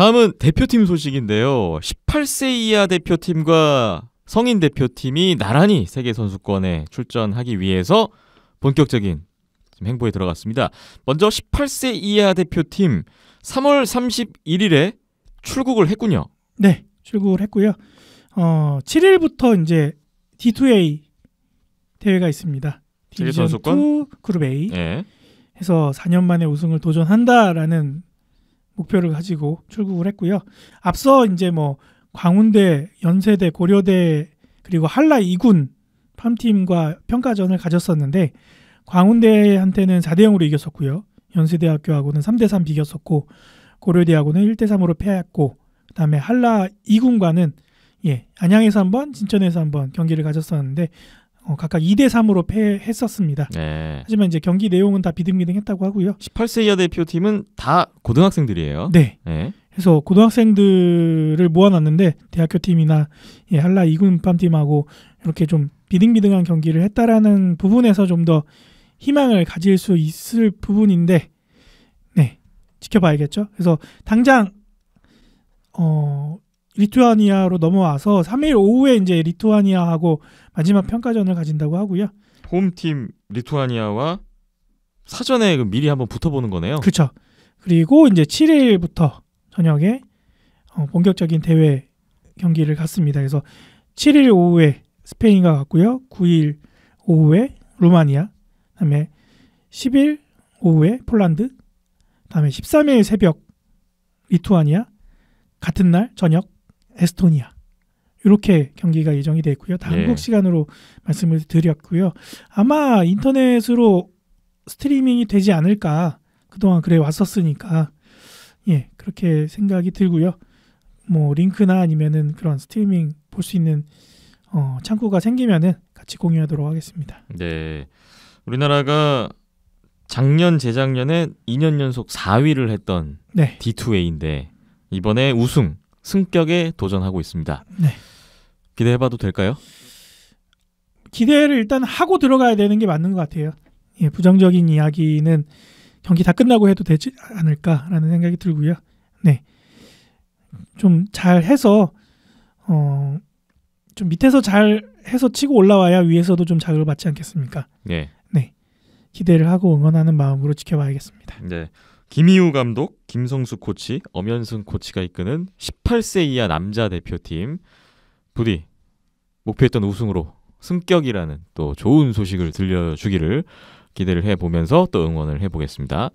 다음은 대표팀 소식인데요. 18세 이하 대표팀과 성인 대표팀이 나란히 세계 선수권에 출전하기 위해서 본격적인 행보에 들어갔습니다. 먼저 18세 이하 대표팀 3월 31일에 출국을 했군요. 네, 출국을 했고요. 어, 7일부터 이제 D2A 대회가 있습니다. 디비전 선수권? 2 그룹 A 예. 해서 4년 만에 우승을 도전한다라는 목표를 가지고 출국을 했고요. 앞서 이제 뭐 광운대, 연세대, 고려대 그리고 한라 2군 팜팀과 평가전을 가졌었는데 광운대한테는 4대 0으로 이겼었고요. 연세대학교하고는 3대 3 비겼었고 고려대하고는 1대 3으로 패했고 그다음에 한라 2군과는 예, 안양에서 한번 진천에서 한번 경기를 가졌었는데 어, 각각 2대 3으로 패했었습니다. 네. 하지만 이제 경기 내용은 다 비등비등했다고 하고요. 18세 이하 대표팀은 다 고등학생들이에요. 네. 예. 그래서 고등학생들을 모아놨는데 대학교 팀이나 예, 한라 2군 팜팀하고 이렇게 좀 비등비등한 경기를 했다라는 부분에서 좀 더 희망을 가질 수 있을 부분인데 네 지켜봐야겠죠. 그래서 당장 어 리투아니아로 넘어와서 3일 오후에 이제 리투아니아하고 마지막 평가전을 가진다고 하고요. 홈팀 리투아니아와 사전에 그 미리 한번 붙어보는 거네요. 그렇죠. 그리고 이제 7일부터 저녁에 어, 본격적인 대회 경기를 갔습니다. 그래서 7일 오후에 스페인과 갔고요. 9일 오후에 루마니아, 그다음에 10일 오후에 폴란드, 그다음에 13일 새벽 리투아니아, 같은 날 저녁 에스토니아. 이렇게 경기가 예정이 돼 있고요. 다 예. 한국 시간으로 말씀을 드렸고요. 아마 인터넷으로 스트리밍이 되지 않을까. 그동안 그래 왔었으니까 예 그렇게 생각이 들고요. 뭐 링크나 아니면은 그런 스트리밍 볼 수 있는 어, 창구가 생기면은 같이 공유하도록 하겠습니다. 네. 우리나라가 작년 재작년에 2년 연속 4위를 했던 네, D2A인데 이번에 우승 승격에 도전하고 있습니다. 네. 기대해봐도 될까요? 기대를 일단 하고 들어가야 되는 게 맞는 것 같아요. 예, 부정적인 이야기는 경기 다 끝나고 해도 되지 않을까라는 생각이 들고요. 네, 좀 잘 해서 어, 좀 밑에서 잘 해서 치고 올라와야 위에서도 좀 자극을 받지 않겠습니까? 네. 기대를 하고 응원하는 마음으로 지켜봐야겠습니다. 네. 김희우 감독, 김성수 코치, 엄연승 코치가 이끄는 18세 이하 남자 대표팀 부디 목표했던 우승으로 승격이라는 또 좋은 소식을 들려주기를 기대를 해보면서 또 응원을 해보겠습니다.